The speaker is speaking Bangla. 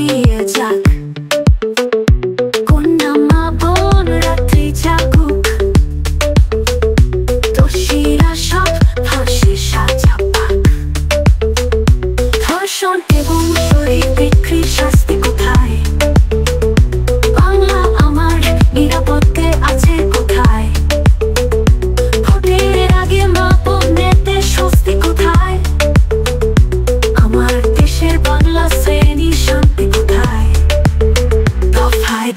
ছড়িয়ে যাক। কন্যা মা বোন রাত্রি জাগুক। দোষীরা সব ফাঁসি সাজা পাক। ধর্ষণ এবং শরীর বিক্রি শাস্তি